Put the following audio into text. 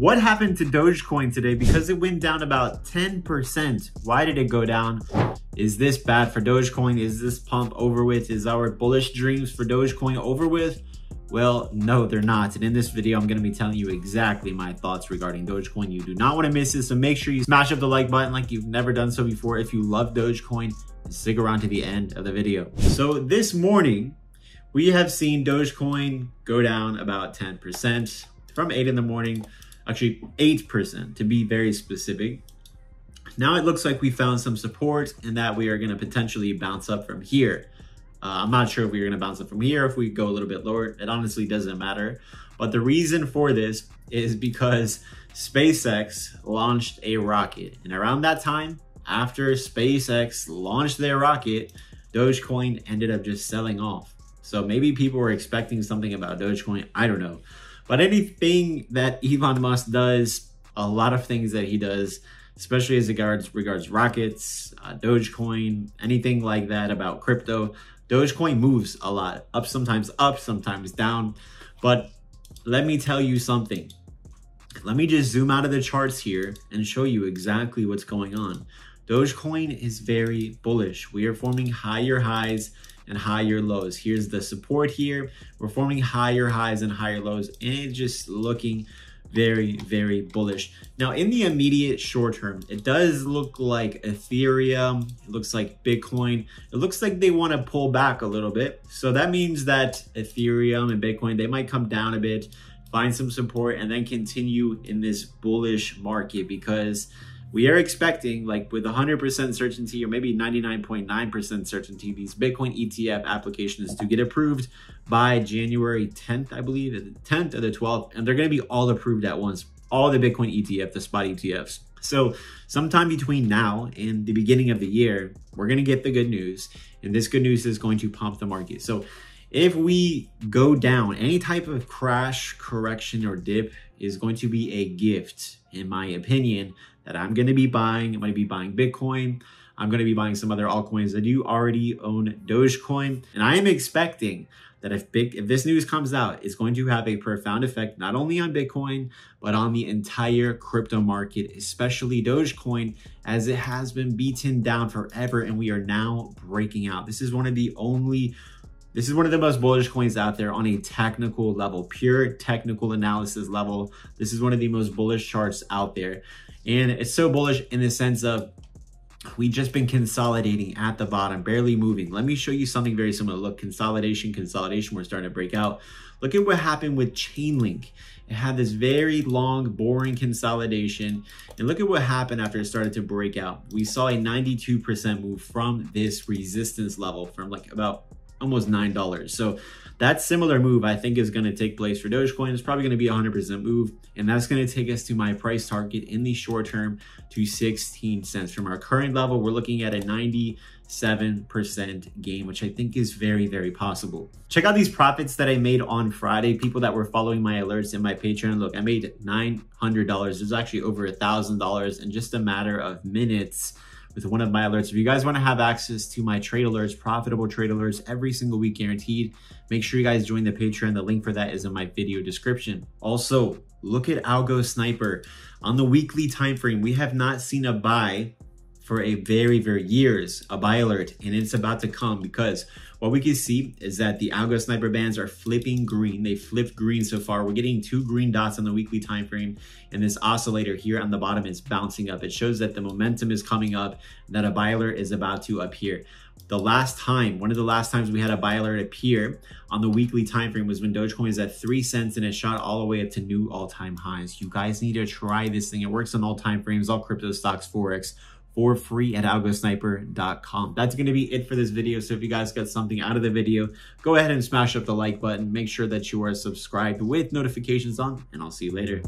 What happened to Dogecoin today? Because it went down about 10%. Why did it go down? Is this bad for Dogecoin? Is this pump over with? Is our bullish dreams for Dogecoin over with? Well, no, they're not. And in this video, I'm going to be telling you exactly my thoughts regarding Dogecoin. You do not want to miss this. So make sure you smash up the like button like you've never done so before. If you love Dogecoin, and stick around to the end of the video. So this morning, we have seen Dogecoin go down about 10% from 8 in the morning actually 8% to be very specific. Now it looks like we found some support and that we are going to potentially bounce up from here. Uh, I'm not sure if we're going to bounce up from here, if we go a little bit lower. It honestly doesn't matter. But the reason for this is because SpaceX launched a rocket. And around that time, after SpaceX launched their rocket, Dogecoin ended up just selling off. So maybe people were expecting something about Dogecoin. I don't know. But anything that Elon Musk does, a lot of things that he does, especially as regards regards rockets, uh, Dogecoin, anything like that about crypto, Dogecoin moves a lot, up sometimes up, sometimes down. But let me tell you something. Let me just zoom out of the charts here and show you exactly what's going on. Dogecoin is very bullish. We are forming higher highs and higher lows. Here's the support here. We're forming higher highs and higher lows and it's just looking very, very bullish. Now, in the immediate short term, it does look like Ethereum, it looks like Bitcoin, it looks like they want to pull back a little bit. So that means that Ethereum and Bitcoin, they might come down a bit, find some support, and then continue in this bullish market because we are expecting, like with 100% certainty or maybe 99.9% certainty, these Bitcoin ETF applications to get approved by January 10th, I believe, the 10th or the 12th, and they're going to be all approved at once. All the Bitcoin ETF, the spot ETFs. So, sometime between now and the beginning of the year, we're going to get the good news, and this good news is going to pump the market. So, if we go down, any type of crash, correction, or dip is going to be a gift, in my opinion, that I'm going to be buying. I'm going to be buying Bitcoin. I'm going to be buying some other altcoins. I do already own Dogecoin, and I am expecting that if big if this news comes out, it's going to have a profound effect not only on Bitcoin but on the entire crypto market, especially Dogecoin, as it has been beaten down forever, and we are now breaking out. This is one of the only this is one of the most bullish coins out there on a technical level, pure technical analysis level. This is one of the most bullish charts out there. And it's so bullish in the sense of we've just been consolidating at the bottom, barely moving. Let me show you something very similar. Look, consolidation, consolidation, we're starting to break out. Look at what happened with Chainlink. It had this very long, boring consolidation. And look at what happened after it started to break out. We saw a 92% move from this resistance level from like about almost $9. So that similar move I think is going to take place for Dogecoin. It's probably going to be a 100% move. And that's going to take us to my price target in the short term to 16 cents. From our current level, we're looking at a 97% gain, which I think is very, very possible. Check out these profits that I made on Friday. People that were following my alerts in my Patreon. Look, I made $900. It was actually over a $1,000 in just a matter of minutes with one of my alerts. If you guys want to have access to my trade alerts, profitable trade alerts every single week guaranteed, make sure you guys join the Patreon. The link for that is in my video description. Also, look at Algo Sniper. On the weekly time frame, we have not seen a buy for a very, very years, a buy alert, and it's about to come because what we can see is that the Algo Sniper bands are flipping green. They flipped green so far. We're getting two green dots on the weekly time frame, and this oscillator here on the bottom is bouncing up. It shows that the momentum is coming up, that a buy alert is about to appear. The last time, one of the last times we had a buy alert appear on the weekly time frame was when Dogecoin was at three cents and it shot all the way up to new all-time highs. You guys need to try this thing. It works on all time frames, all crypto stocks, forex, for free at algosniper.com. That's going to be it for this video. So if you guys got something out of the video, go ahead and smash up the like button. Make sure that you are subscribed with notifications on, and I'll see you later.